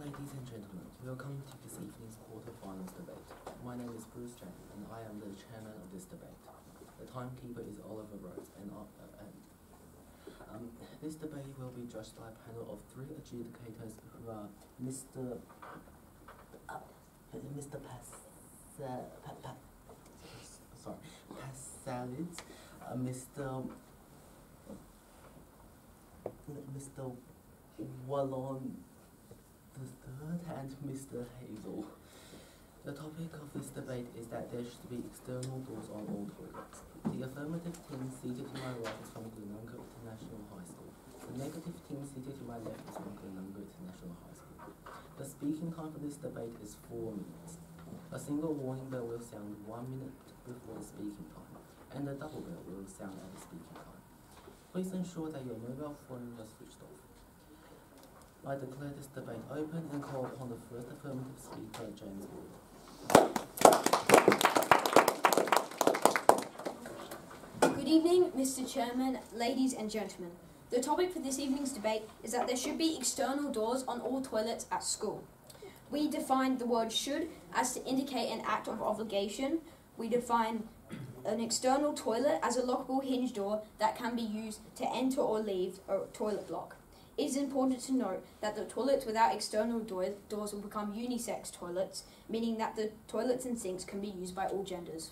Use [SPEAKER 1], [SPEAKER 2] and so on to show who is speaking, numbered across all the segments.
[SPEAKER 1] ladies and gentlemen. Welcome to this evening's quarterfinals debate. My name is Bruce Chen, and I am the chairman of this debate. The timekeeper is Oliver Rose, and, uh, and um, this debate will be judged by a panel of three adjudicators who are Mr. Uh, Mr. Pas, uh, pa, pa, sorry, Pasalids, uh, Mr. Mr. Wallon the third and Mr. Hazel. The topic of this debate is that there should be external doors on all toilets. The affirmative team seated to my right is from Glenunga International High School. The negative team seated to my left is from Glenunga International High School. The speaking time for this debate is four minutes. A single warning bell will sound one minute before the speaking time, and a double bell will sound at the speaking time. Please ensure that your mobile phone is switched off. I declare this debate open and call upon the first affirmative speaker, James Wood.
[SPEAKER 2] Good evening, Mr. Chairman, ladies and gentlemen. The topic for this evening's debate is that there should be external doors on all toilets at school. We define the word should as to indicate an act of obligation. We define an external toilet as a lockable hinge door that can be used to enter or leave a toilet block. It is important to note that the toilets without external door- doors will become unisex toilets, meaning that the toilets and sinks can be used by all genders.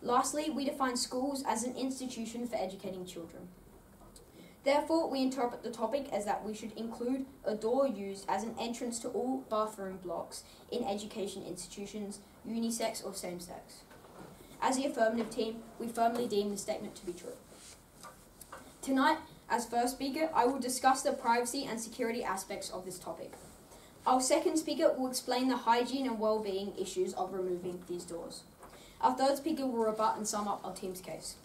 [SPEAKER 2] Lastly, we define schools as an institution for educating children. Therefore, we interpret the topic as that we should include a door used as an entrance to all bathroom blocks in education institutions, unisex or same sex. As the affirmative team, we firmly deem the statement to be true. Tonight, as first speaker, I will discuss the privacy and security aspects of this topic. Our second speaker will explain the hygiene and well-being issues of removing these doors. Our third speaker will rebut and sum up our team's case.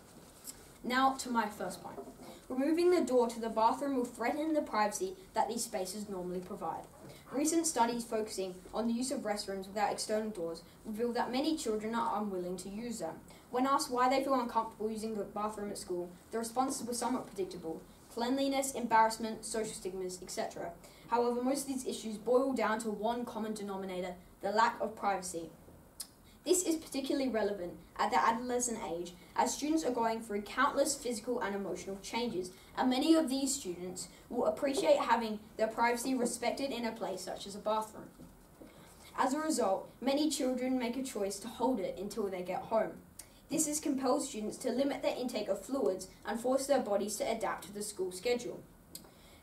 [SPEAKER 2] Now to my first point. Removing the door to the bathroom will threaten the privacy that these spaces normally provide. Recent studies focusing on the use of restrooms without external doors reveal that many children are unwilling to use them. When asked why they feel uncomfortable using the bathroom at school, the responses were somewhat predictable cleanliness, embarrassment, social stigmas, etc. However, most of these issues boil down to one common denominator the lack of privacy. This is particularly relevant at the adolescent age as students are going through countless physical and emotional changes, and many of these students will appreciate having their privacy respected in a place such as a bathroom. As a result, many children make a choice to hold it until they get home. This has compelled students to limit their intake of fluids and force their bodies to adapt to the school schedule.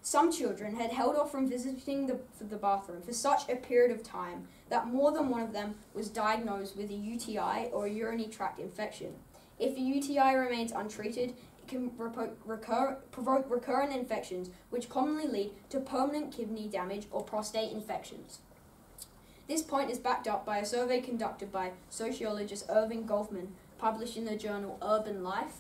[SPEAKER 2] Some children had held off from visiting the, the bathroom for such a period of time that more than one of them was diagnosed with a UTI or a urinary tract infection. If a UTI remains untreated, it can recur, provoke recurrent infections, which commonly lead to permanent kidney damage or prostate infections. This point is backed up by a survey conducted by sociologist Erving Goffman, published in the journal Urban Life,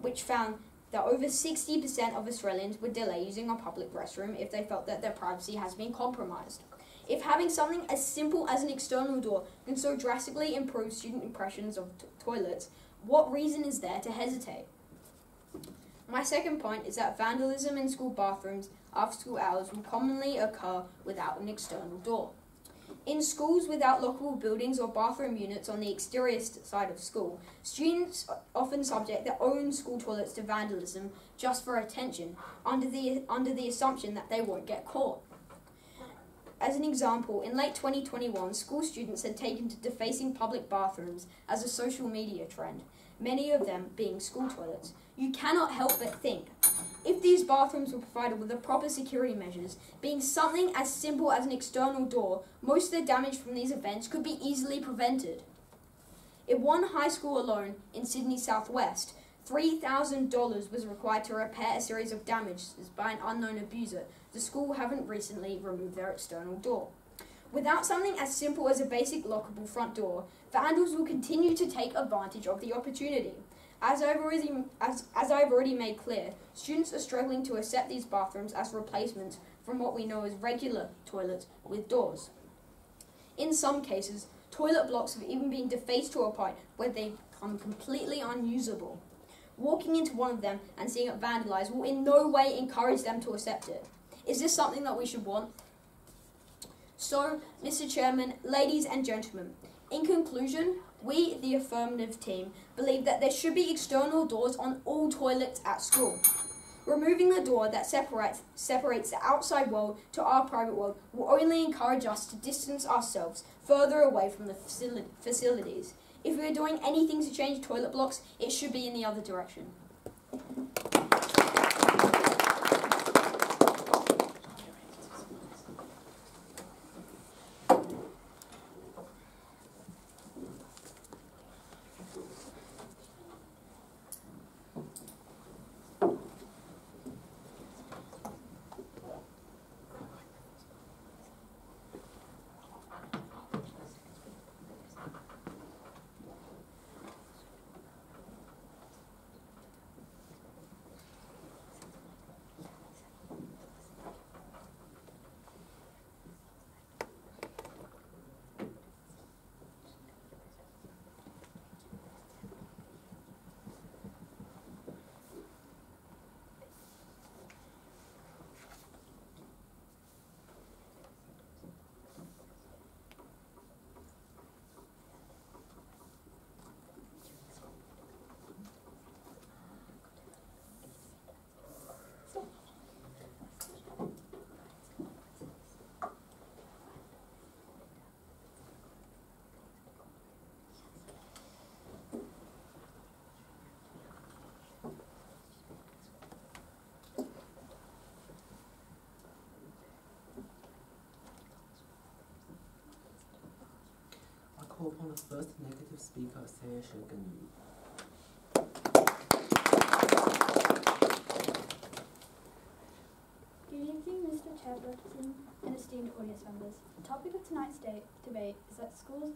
[SPEAKER 2] which found that over 60% of Australians would delay using a public restroom if they felt that their privacy has been compromised. If having something as simple as an external door can so drastically improve student impressions of toilets, what reason is there to hesitate? My second point is that vandalism in school bathrooms after school hours will commonly occur without an external door. In schools without lockable buildings or bathroom units on the exterior side of school, students often subject their own school toilets to vandalism just for attention, under the, under the assumption that they won't get caught. As an example, in late 2021, school students had taken to defacing public bathrooms as a social media trend, many of them being school toilets. You cannot help but think if these bathrooms were provided with the proper security measures, being something as simple as an external door, most of the damage from these events could be easily prevented. In one high school alone in Sydney Southwest, $3,000 was required to repair a series of damages by an unknown abuser. The school haven't recently removed their external door. Without something as simple as a basic lockable front door, vandals will continue to take advantage of the opportunity. As I've already as, as I've already made clear, students are struggling to accept these bathrooms as replacements from what we know as regular toilets with doors. In some cases, toilet blocks have even been defaced to a point where they become completely unusable. Walking into one of them and seeing it vandalized will in no way encourage them to accept it. Is this something that we should want? So, Mr. Chairman, ladies and gentlemen, in conclusion, we, the affirmative team, believe that there should be external doors on all toilets at school. Removing the door that separates, separates the outside world to our private world will only encourage us to distance ourselves further away from the facili- facilities. If we are doing anything to change toilet blocks, it should be in the other direction.
[SPEAKER 1] I call upon the first negative speaker, Saya Shoganu.
[SPEAKER 3] Good evening, Mr. Chairperson and esteemed audience members. The topic of tonight's day, debate is that schools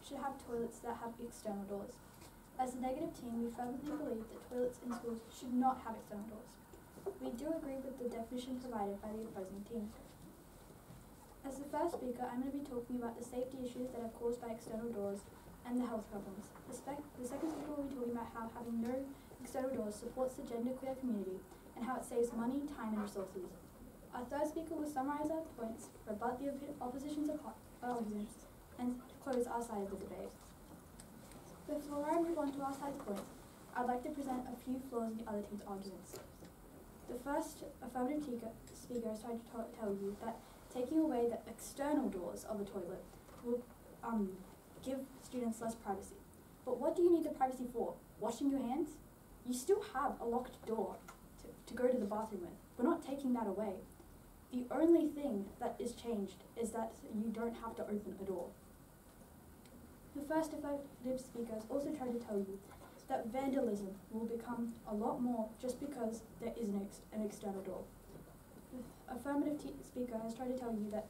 [SPEAKER 3] should have toilets that have external doors. As a negative team, we firmly believe that toilets in schools should not have external doors. We do agree with the definition provided by the opposing team. As the first speaker, I'm going to be talking about the safety issues that are caused by external doors and the health problems. The, the second speaker will be talking about how having no external doors supports the genderqueer community and how it saves money, time, and resources. Our third speaker will summarise our points, rebut the opposition's arguments, and close our side of the debate. Before I move on to our side's points, I'd like to present a few flaws in the other team's arguments. The first affirmative speaker is trying to tell you that taking away the external doors of a toilet will um, give students less privacy. But what do you need the privacy for? Washing your hands? You still have a locked door to, to go to the bathroom with. We're not taking that away. The only thing that is changed is that you don't have to open a door. The first effective speaker is also trying to tell you that vandalism will become a lot more just because there is an, ex- an external door. Affirmative speaker has tried to tell you that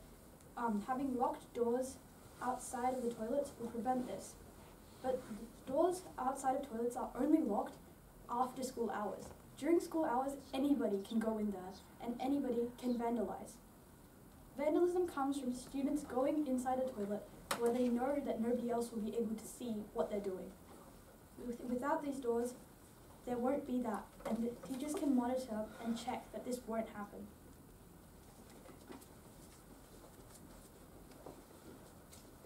[SPEAKER 3] um, having locked doors outside of the toilets will prevent this. But doors outside of toilets are only locked after school hours. During school hours, anybody can go in there and anybody can vandalize. Vandalism comes from students going inside a toilet where they know that nobody else will be able to see what they're doing. Without these doors, there won't be that, and the teachers can monitor and check that this won't happen.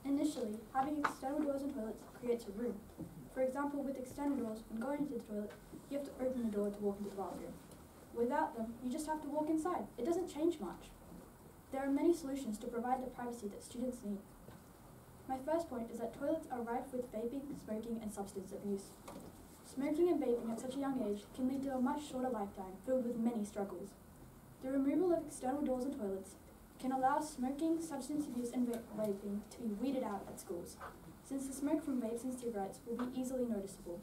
[SPEAKER 3] Initially, having external doors and toilets creates a room. For example, with external doors, when going into the toilet, you have to open the door to walk into the bathroom. Without them, you just have to walk inside. It doesn't change much. There are many solutions to provide the privacy that students need. My first point is that toilets are rife with vaping, smoking, and substance abuse. Smoking and vaping at such a young age can lead to a much shorter lifetime filled with many struggles. The removal of external doors and toilets can allow smoking, substance abuse, and vaping to be weeded out at schools, since the smoke from vapes and cigarettes will be easily noticeable.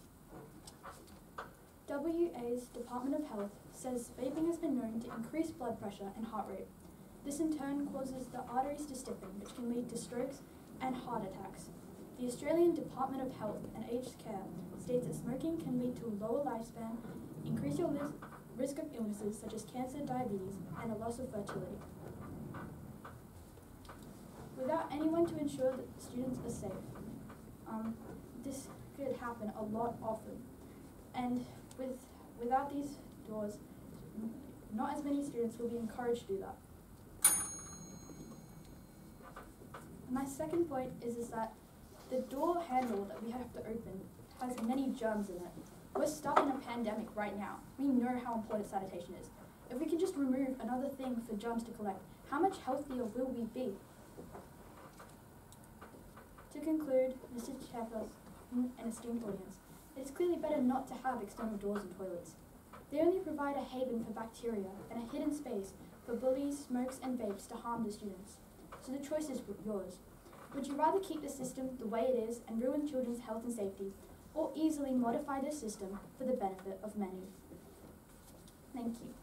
[SPEAKER 3] WA's Department of Health says vaping has been known to increase blood pressure and heart rate. This in turn causes the arteries to stiffen, which can lead to strokes and heart attacks. The Australian Department of Health and Aged Care states that smoking can lead to a lower lifespan, increase your risk of illnesses such as cancer, diabetes, and a loss of fertility. Without anyone to ensure that students are safe, um, this could happen a lot often. And with without these doors, not as many students will be encouraged to do that. My second point is, is that the door handle that we have to open has many germs in it. We're stuck in a pandemic right now. We know how important sanitation is. If we can just remove another thing for germs to collect, how much healthier will we be? Conclude, Mr. Chairperson and esteemed audience, it is clearly better not to have external doors and toilets. They only provide a haven for bacteria and a hidden space for bullies, smokes, and vapes to harm the students. So the choice is yours. Would you rather keep the system the way it is and ruin children's health and safety, or easily modify the system for the benefit of many? Thank you.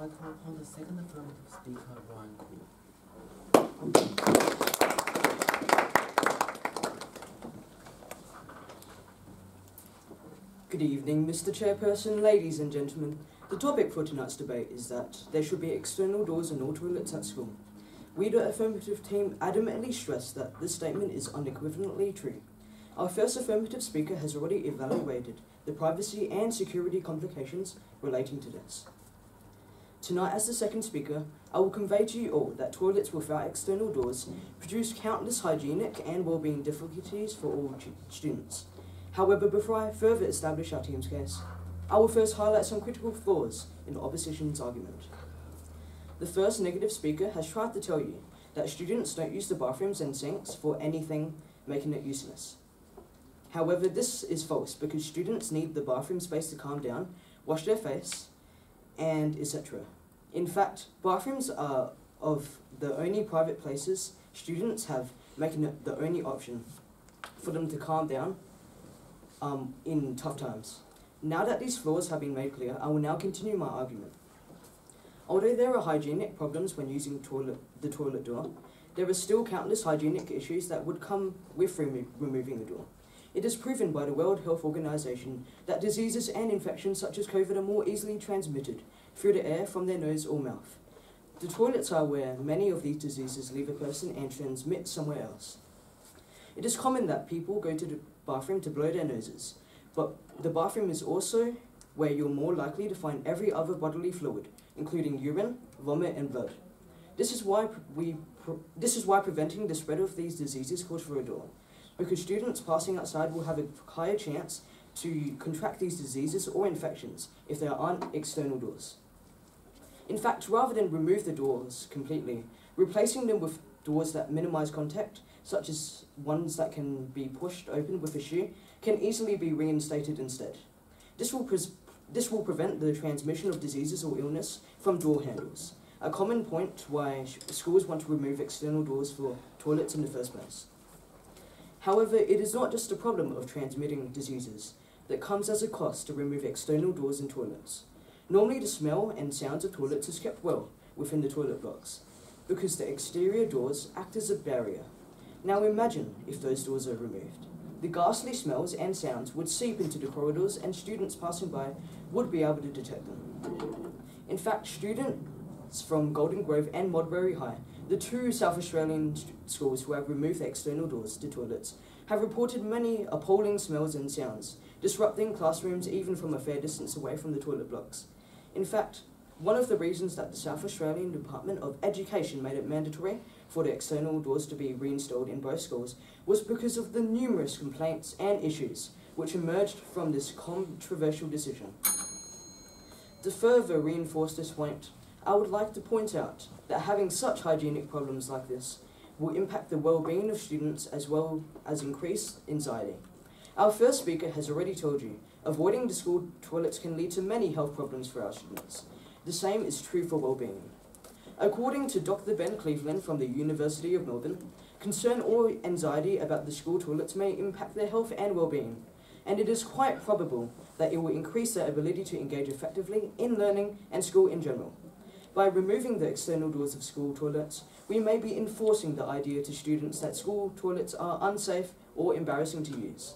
[SPEAKER 1] I call upon the second affirmative speaker, Ryan Cool.
[SPEAKER 4] Good evening, Mr. Chairperson, ladies and gentlemen. The topic for tonight's debate is that there should be external doors and all toilets at school. We, the affirmative team, adamantly stress that this statement is unequivocally true. Our first affirmative speaker has already evaluated the privacy and security complications relating to this. Tonight, as the second speaker, I will convey to you all that toilets without external doors produce countless hygienic and well-being difficulties for all students. However, before I further establish our team's case, I will first highlight some critical flaws in the opposition's argument. The first negative speaker has tried to tell you that students don't use the bathrooms and sinks for anything, making it useless. However, this is false because students need the bathroom space to calm down, wash their face, and etc. In fact, bathrooms are of the only private places students have, making it the only option for them to calm down um, in tough times. Now that these flaws have been made clear, I will now continue my argument. Although there are hygienic problems when using toilet, the toilet door, there are still countless hygienic issues that would come with remo- removing the door. It is proven by the World Health Organization that diseases and infections such as COVID are more easily transmitted through the air from their nose or mouth. The toilets are where many of these diseases leave a person and transmit somewhere else. It is common that people go to the bathroom to blow their noses, but the bathroom is also where you're more likely to find every other bodily fluid, including urine, vomit, and blood. This is why we this is why preventing the spread of these diseases calls for a door, because students passing outside will have a higher chance to contract these diseases or infections if there aren't external doors. In fact, rather than remove the doors completely, replacing them with doors that minimize contact, such as ones that can be pushed open with a shoe, can easily be reinstated instead. This will, this will prevent the transmission of diseases or illness from door handles, a common point why schools want to remove external doors for toilets in the first place. However, it is not just a problem of transmitting diseases that comes as a cost to remove external doors and toilets. Normally, the smell and sounds of toilets is kept well within the toilet blocks because the exterior doors act as a barrier. Now, imagine if those doors are removed. The ghastly smells and sounds would seep into the corridors, and students passing by would be able to detect them. In fact, students from Golden Grove and Modbury High, the two South Australian schools who have removed the external doors to toilets, have reported many appalling smells and sounds, disrupting classrooms even from a fair distance away from the toilet blocks. In fact, one of the reasons that the South Australian Department of Education made it mandatory for the external doors to be reinstalled in both schools was because of the numerous complaints and issues which emerged from this controversial decision. To further reinforce this point, I would like to point out that having such hygienic problems like this will impact the well-being of students as well as increase anxiety. Our first speaker has already told you, avoiding the school toilets can lead to many health problems for our students. The same is true for well-being. According to Dr. Ben Cleveland from the University of Melbourne, concern or anxiety about the school toilets may impact their health and well-being, and it is quite probable that it will increase their ability to engage effectively in learning and school in general. By removing the external doors of school toilets, we may be enforcing the idea to students that school toilets are unsafe or embarrassing to use.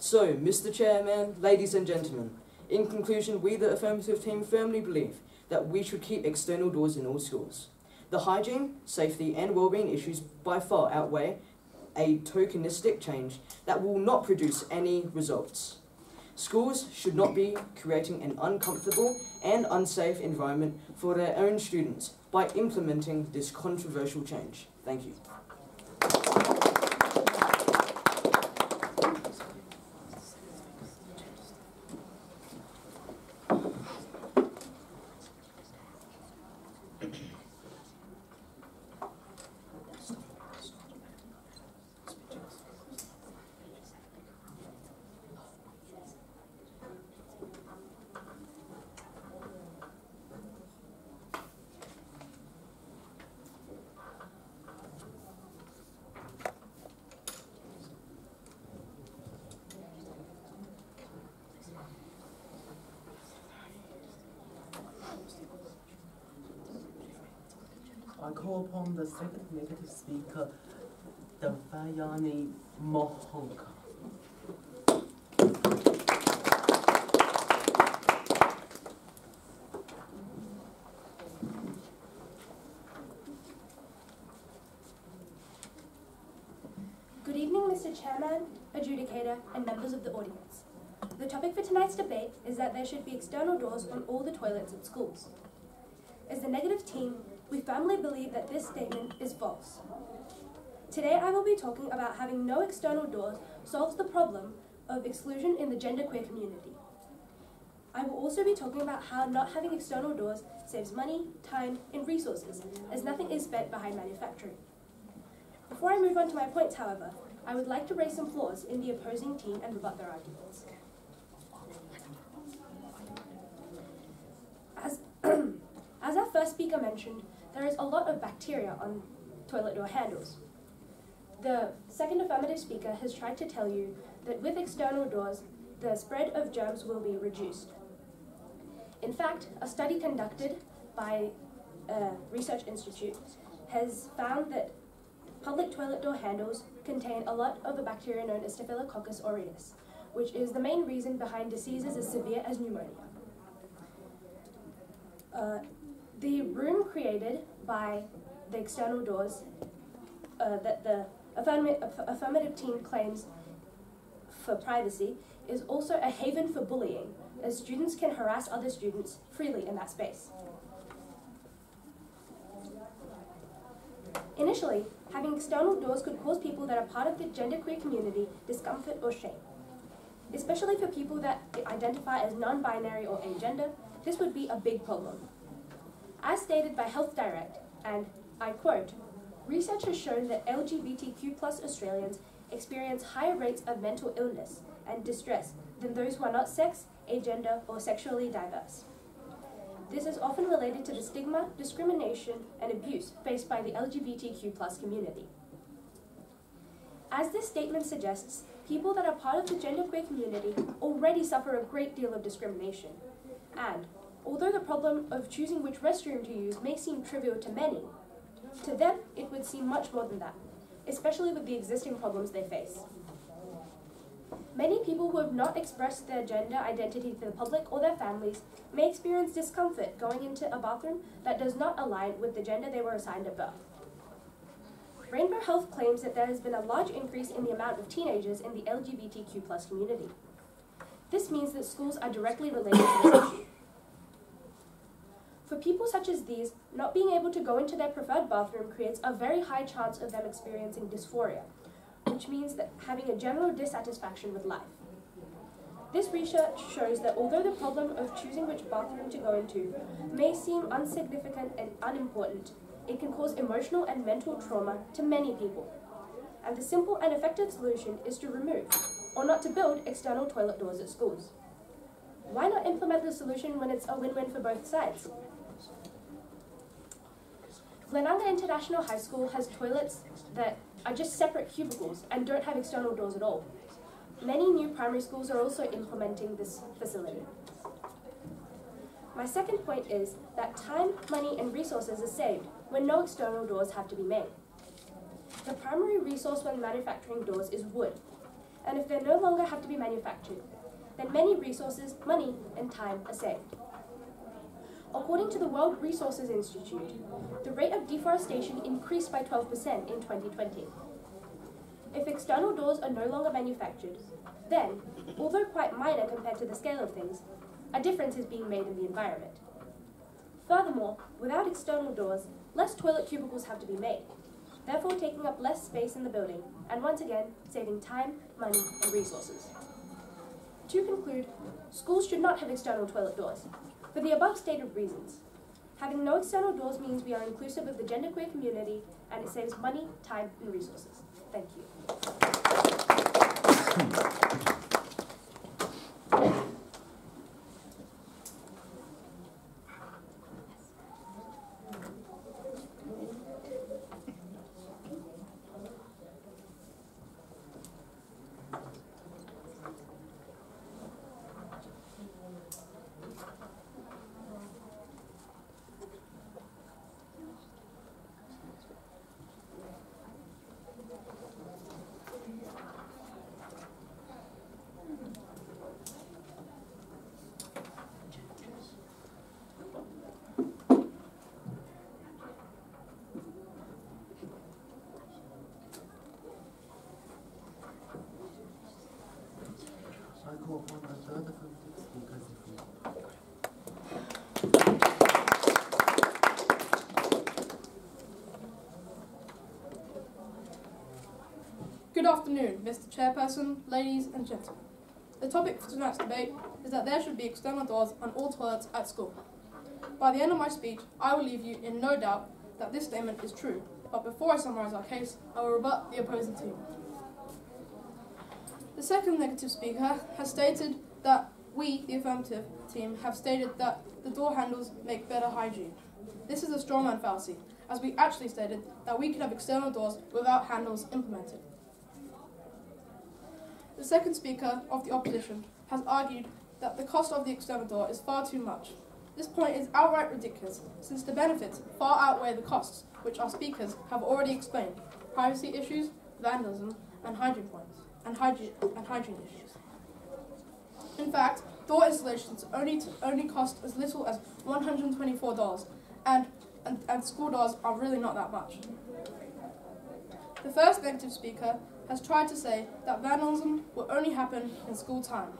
[SPEAKER 4] So, Mr. Chairman, ladies and gentlemen, in conclusion, we the affirmative team firmly believe that we should keep external doors in all schools. The hygiene, safety, and well-being issues by far outweigh a tokenistic change that will not produce any results. Schools should not be creating an uncomfortable and unsafe environment for their own students by implementing this controversial change. Thank you.
[SPEAKER 1] I call upon the second negative speaker, Devayani Mohanka.
[SPEAKER 5] Good evening, Mr. Chairman, adjudicator, and members of the audience. The topic for tonight's debate is that there should be external doors on all the toilets at schools. As the negative team, we firmly believe that this statement is false. Today, I will be talking about having no external doors solves the problem of exclusion in the genderqueer community. I will also be talking about how not having external doors saves money, time, and resources, as nothing is spent behind manufacturing. Before I move on to my points, however, I would like to raise some flaws in the opposing team and rebut their arguments. As, as our first speaker mentioned, there is a lot of bacteria on toilet door handles. The second affirmative speaker has tried to tell you that with external doors, the spread of germs will be reduced. In fact, a study conducted by a research institute has found that public toilet door handles contain a lot of a bacteria known as Staphylococcus aureus, which is the main reason behind diseases as severe as pneumonia. Uh, the room created by the external doors uh, that the affirmative, affirmative team claims for privacy is also a haven for bullying, as students can harass other students freely in that space. Initially, having external doors could cause people that are part of the genderqueer community discomfort or shame. Especially for people that identify as non-binary or agender, this would be a big problem. As stated by Health Direct, and I quote, research has shown that LGBTQ plus Australians experience higher rates of mental illness and distress than those who are not sex, agender, or sexually diverse. This is often related to the stigma, discrimination, and abuse faced by the LGBTQ plus community. As this statement suggests, people that are part of the genderqueer community already suffer a great deal of discrimination. And, although the problem of choosing which restroom to use may seem trivial to many, to them it would seem much more than that, especially with the existing problems they face. Many people who have not expressed their gender identity to the public or their families may experience discomfort going into a bathroom that does not align with the gender they were assigned at birth. Rainbow Health claims that there has been a large increase in the amount of teenagers in the LGBTQ community. This means that schools are directly related to this issue. For people such as these, not being able to go into their preferred bathroom creates a very high chance of them experiencing dysphoria, which means that having a general dissatisfaction with life. This research shows that although the problem of choosing which bathroom to go into may seem insignificant and unimportant, it can cause emotional and mental trauma to many people. And the simple and effective solution is to remove, or not to build, external toilet doors at schools. Why not implement the solution when it's a win win for both sides? Glenunga International High School has toilets that are just separate cubicles and don't have external doors at all. Many new primary schools are also implementing this facility. My second point is that time, money, and resources are saved when no external doors have to be made. The primary resource when manufacturing doors is wood, and if they no longer have to be manufactured, then many resources, money, and time are saved. According to the World Resources Institute, the rate of deforestation increased by 12% in 2020. If external doors are no longer manufactured, then, although quite minor compared to the scale of things, a difference is being made in the environment. Furthermore, without external doors, less toilet cubicles have to be made, therefore taking up less space in the building, and once again, saving time, money, and resources. To conclude, schools should not have external toilet doors, for the above stated reasons. Having no external doors means we are inclusive of the genderqueer community, and it saves money, time, and resources. Thank you.
[SPEAKER 6] Good afternoon, Mr. Chairperson, ladies and gentlemen. The topic for tonight's debate is that there should be external doors on all toilets at school. By the end of my speech, I will leave you in no doubt that this statement is true, but before I summarise our case, I will rebut the opposing team. The second negative speaker has stated that we, the affirmative team, have stated that the door handles make better hygiene. This is a strawman fallacy, as we actually stated that we could have external doors without handles implemented. The second speaker of the opposition has argued that the cost of the external door is far too much. This point is outright ridiculous, since the benefits far outweigh the costs, which our speakers have already explained privacy issues, vandalism, and hygiene points, and hygiene, and hygiene issues. In fact, door installations only, only cost as little as $124, and, and, and school doors are really not that much. The first negative speaker has tried to say that vandalism will only happen in school time.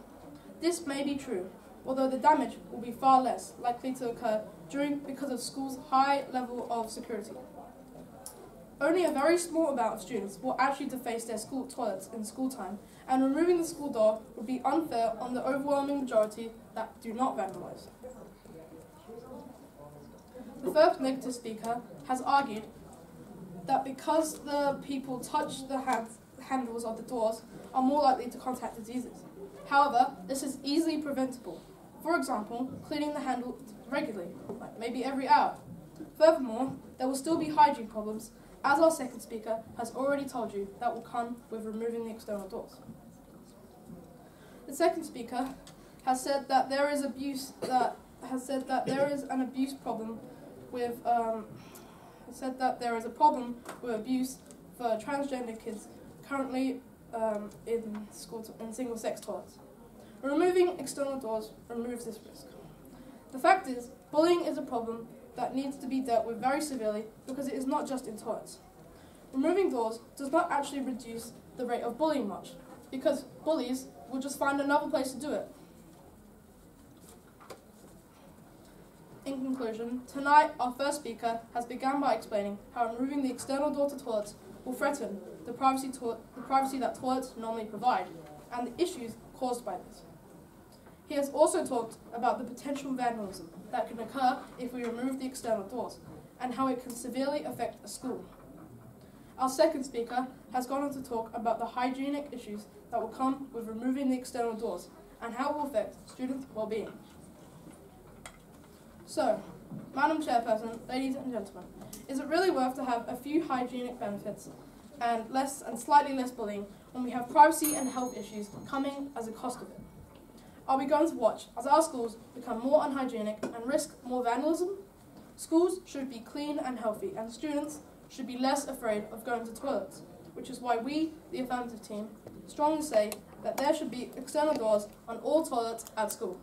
[SPEAKER 6] This may be true, although the damage will be far less likely to occur during because of school's high level of security. Only a very small amount of students will actually deface their school toilets in school time, and removing the school door would be unfair on the overwhelming majority that do not vandalize. The first negative speaker has argued that because the people touch the handles of the doors are more likely to contact diseases. However, this is easily preventable. For example, cleaning the handle regularly, like maybe every hour. Furthermore, there will still be hygiene problems, as our second speaker has already told you that will come with removing the external doors. The second speaker has said that there is abuse that has said that there is an abuse problem with um, said that there is a problem with abuse for transgender kids currently um, in school in single sex toilets. Removing external doors removes this risk. The fact is, bullying is a problem that needs to be dealt with very severely because it is not just in toilets. Removing doors does not actually reduce the rate of bullying much because bullies will just find another place to do it. In conclusion, tonight our first speaker has begun by explaining how removing the external door to toilets will threaten the privacy, the privacy that toilets normally provide and the issues caused by this. He has also talked about the potential vandalism that can occur if we remove the external doors and how it can severely affect a school. Our second speaker has gone on to talk about the hygienic issues that will come with removing the external doors and how it will affect students' well-being. So, Madam Chairperson, ladies and gentlemen, is it really worth to have a few hygienic benefits and less and slightly less bullying when we have privacy and health issues coming as a cost of it? Are we going to watch as our schools become more unhygienic and risk more vandalism? Schools should be clean and healthy, and students should be less afraid of going to toilets, which is why we, the affirmative team, strongly say that there should be external doors on all toilets at school.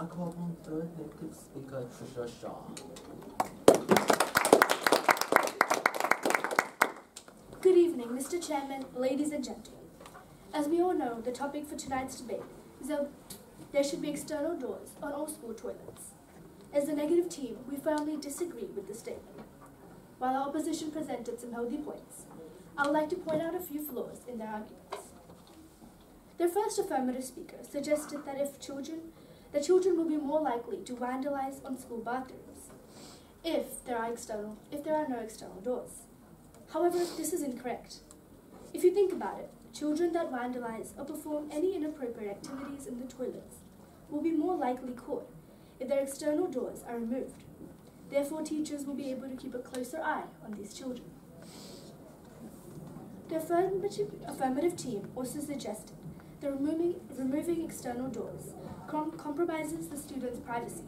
[SPEAKER 1] I
[SPEAKER 7] Good evening, Mr. Chairman, ladies and gentlemen. As we all know, the topic for tonight's debate is that there should be external doors on all school toilets. As the negative team, we firmly disagree with the statement. While our opposition presented some healthy points, I would like to point out a few flaws in their arguments. Their first affirmative speaker suggested that if children, that children will be more likely to vandalize on school bathrooms if there are external, if there are no external doors. However, this is incorrect. If you think about it, children that vandalize or perform any inappropriate activities in the toilets will be more likely caught if their external doors are removed. Therefore, teachers will be able to keep a closer eye on these children. The affirmative team also suggested that removing, removing external doors com- compromises the students' privacy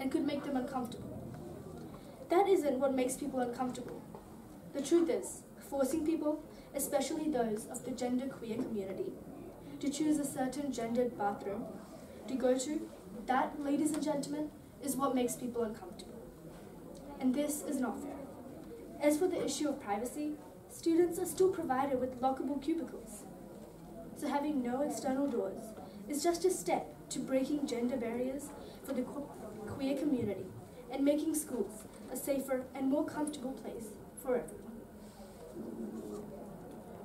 [SPEAKER 7] and could make them uncomfortable. That isn't what makes people uncomfortable. The truth is, forcing people, especially those of the genderqueer community, to choose a certain gendered bathroom to go to, that, ladies and gentlemen, is what makes people uncomfortable. And this is not fair. As for the issue of privacy, students are still provided with lockable cubicles. So having no external doors is just a step to breaking gender barriers for the queer community and making schools a safer and more comfortable place for everyone.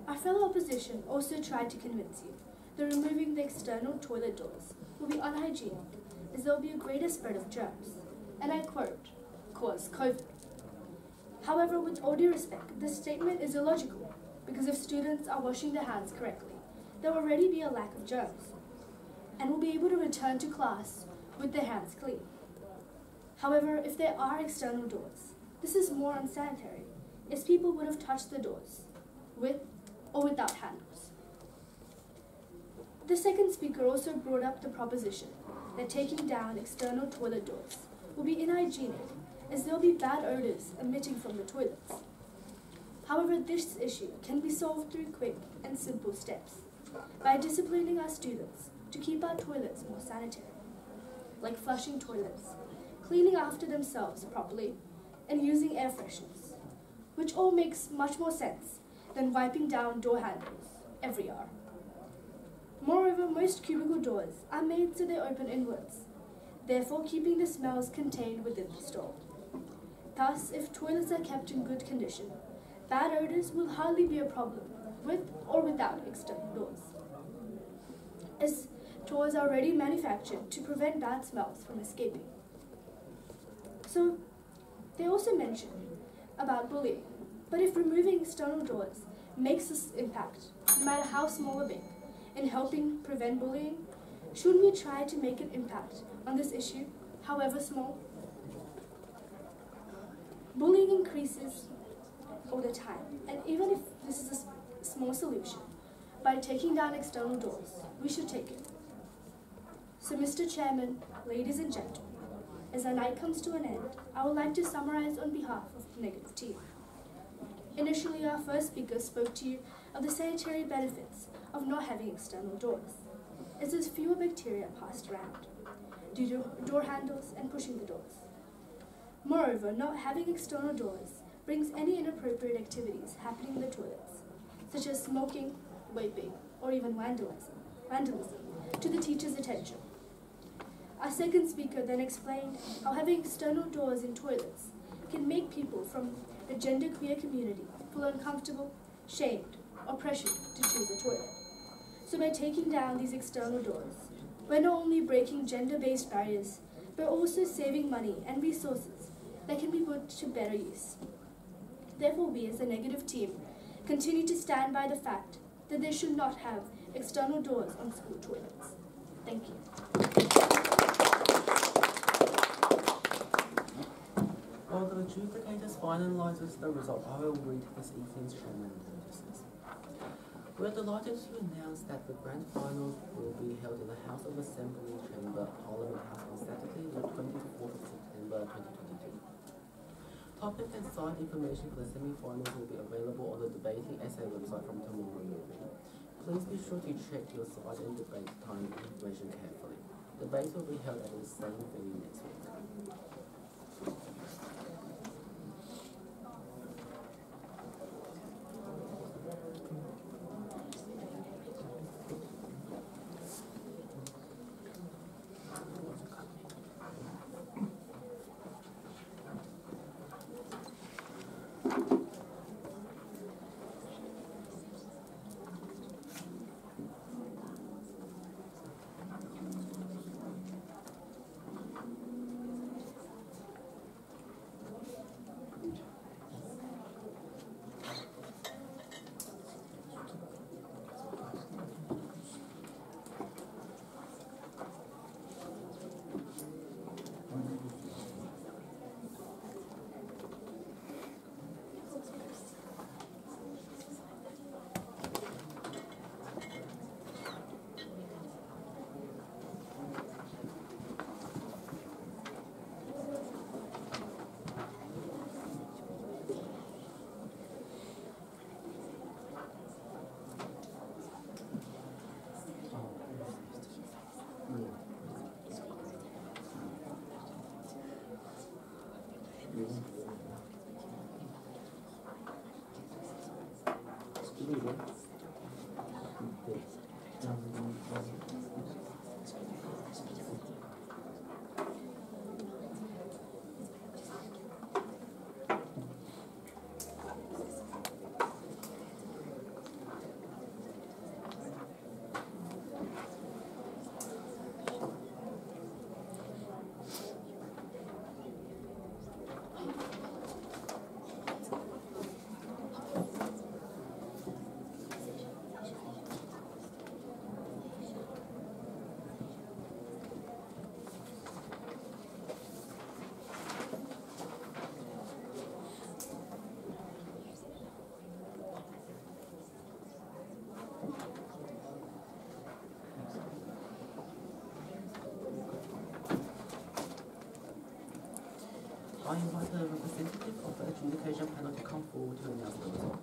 [SPEAKER 7] Our fellow opposition also tried to convince you that removing the external toilet doors will be unhygienic as there will be a greater spread of germs, and I quote, cause COVID. However, with all due respect, this statement is illogical because if students are washing their hands correctly, there will already be a lack of germs and will be able to return to class with their hands clean. However, if there are external doors, this is more unsanitary as people would have touched the doors with or without handles. The second speaker also brought up the proposition that taking down external toilet doors will be inhygienic, as there will be bad odors emitting from the toilets. However, this issue can be solved through quick and simple steps by disciplining our students to keep our toilets more sanitary, like flushing toilets, cleaning after themselves properly, and using air fresheners, which all makes much more sense than wiping down door handles every hour. Moreover, most cubicle doors are made so they open inwards, therefore keeping the smells contained within the stall. Thus, if toilets are kept in good condition, bad odors will hardly be a problem with or without external doors. As doors are already manufactured to prevent bad smells from escaping. So, they also mention about bullying, but if removing external doors makes this impact, no matter how small or big, in helping prevent bullying? Shouldn't we try to make an impact on this issue, however small? Bullying increases all the time, and even if this is a small solution, by taking down external doors, we should take it. So, Mr. Chairman, ladies and gentlemen, as our night comes to an end, I would like to summarize on behalf of the negative team. Initially, our first speaker spoke to you of the sanitary benefits of not having external doors, as there's fewer bacteria passed around due to door handles and pushing the doors. Moreover, not having external doors brings any inappropriate activities happening in the toilets, such as smoking, vaping, or even vandalism, vandalism to the teacher's attention. Our second speaker then explained how having external doors in toilets can make people from the genderqueer community feel uncomfortable, shamed, or pressured to choose a toilet. So by taking down these external doors, we're not only breaking gender-based barriers, but also saving money and resources that can be put to better use. Therefore, we as the negative team continue to stand by the fact that they should not have external doors on school toilets. Thank you.
[SPEAKER 1] While the adjudicators finalises the result, I will read this evening's chairman notices. We are delighted to announce that the grand final will be held in the House of Assembly Chamber, Parliament House on Saturday, the 24th of September 2022. Topic and site information for the semi-finals will be available on the Debating SA website from tomorrow morning. Please be sure to check your site and debate time information carefully. Debates will be held at the same venue next week. libro. Thank you. I invite the representative of the adjudication panel to come forward to announce the result.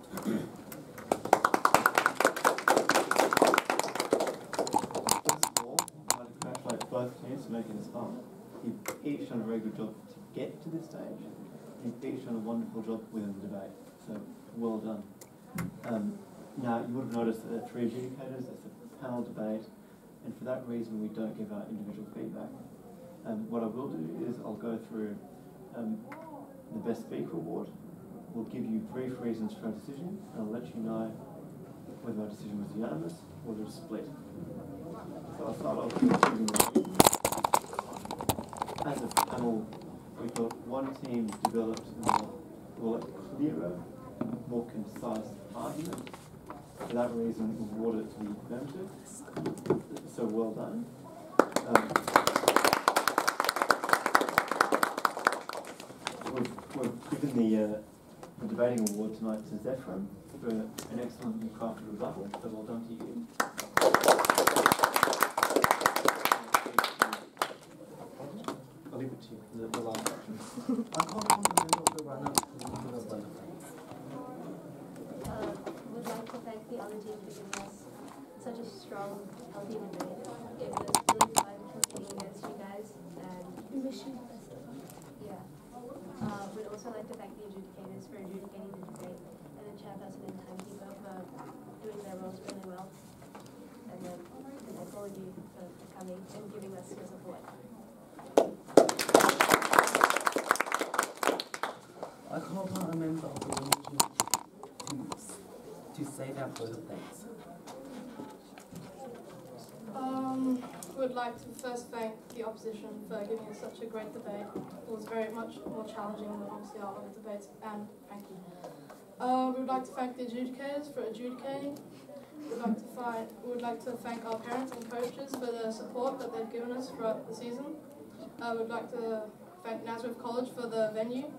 [SPEAKER 8] Both teams making this fun. You've each done a very good job to get to this stage. You've each done a wonderful job within the debate. So, well done. Um, now, you would have noticed that there are three adjudicators. It's a panel debate, and for that reason, we don't give out individual feedback. Um, what I will do is I'll go through um, the best speaker award. We'll give you brief reasons for our decision, and I'll let you know whether our decision was unanimous or whether it's split. So I'll start off with. As a panel, we thought one team developed a more, more clearer, more concise argument for that reason, we award it to the affirmative. So well done. Um, we've given the, uh, the debating award tonight to Zephyrin for an excellent excellently crafted rebuttal, so well done to you. I'll leave it to you, the, the last section.
[SPEAKER 1] I call upon the the runner to give a vote of thanks.
[SPEAKER 9] uh, would like to thank the other team for giving us such a strong, healthy debate. It was really fun competing against you guys, and
[SPEAKER 3] We wish you the best of luck.
[SPEAKER 9] yeah. We'd also like to thank the adjudicators for adjudicating the debate, and the chairperson and timekeeper for doing their roles really well. And then, and thank all of you for, for coming and giving us your support.
[SPEAKER 1] I call upon a member of the winning to, to say that vote of thanks.
[SPEAKER 6] Um, would like to first thank the opposition for giving us such a great debate. It was very much more challenging than obviously our other debates, and thank you. Uh, we would like to thank the adjudicators for adjudicating. We'd like to find, we would like to thank our parents and coaches for the support that they've given us throughout the season. Uh, we'd like to thank Nazareth College for the venue,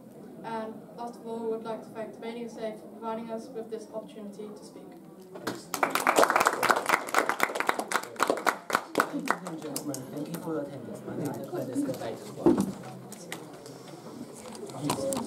[SPEAKER 6] and last of all, we would like to thank Debating SA for providing us with this opportunity to speak.
[SPEAKER 1] Ladies and gentlemen, thank you for attendance. My name is Cletus Gaitwa.